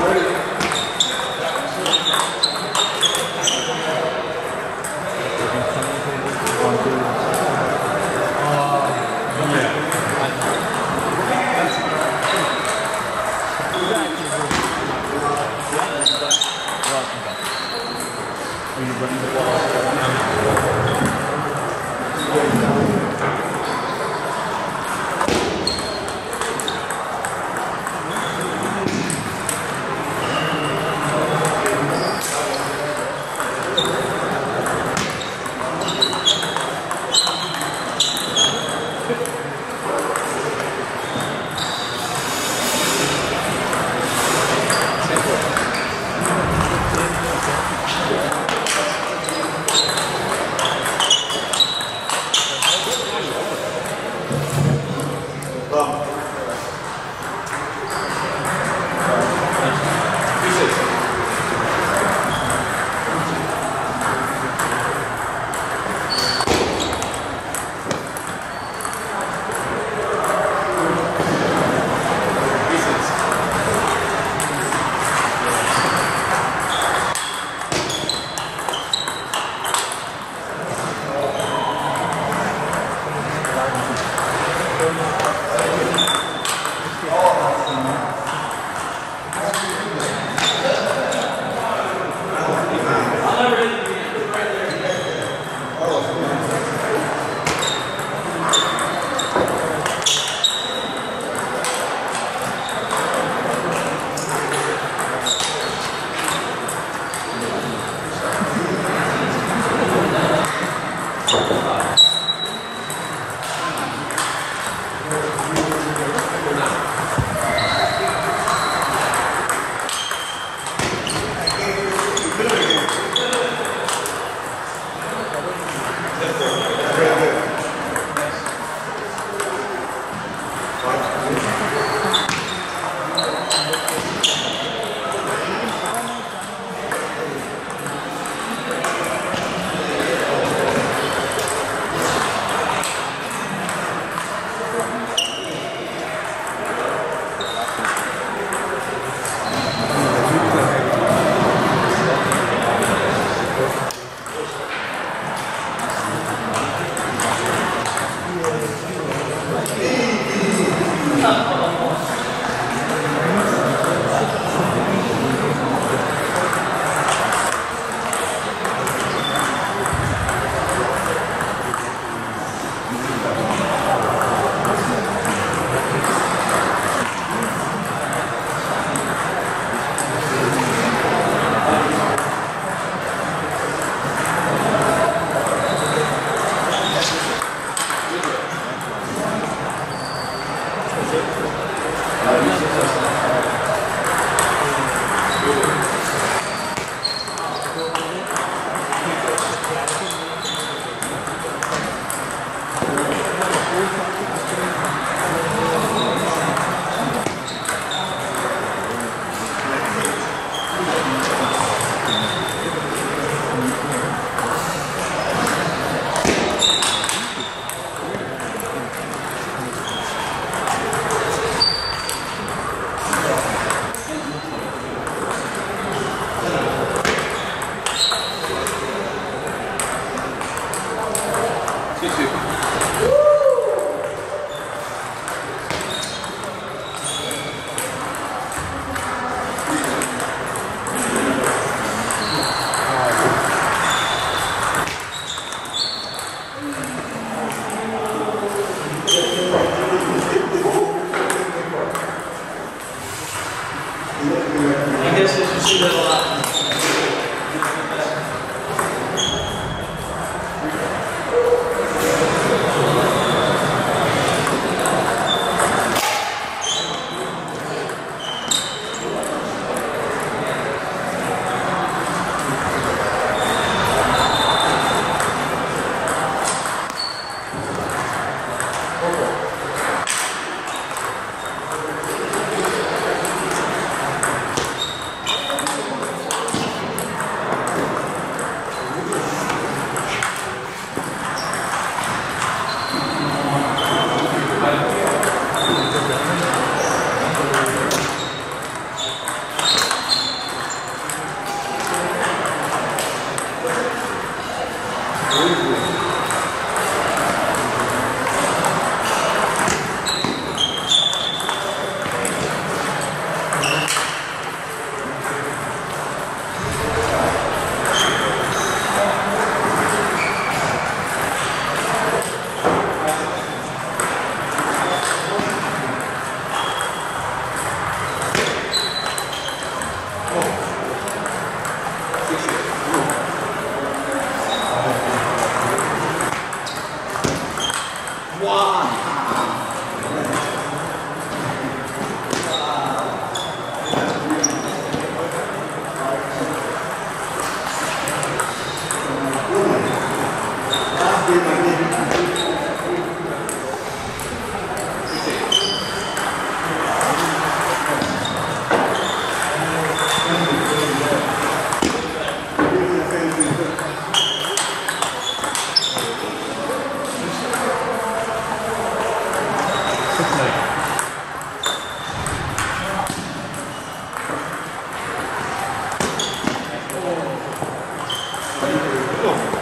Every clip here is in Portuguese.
네. 終了 Hoje, готов.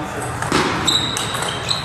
Obrigado.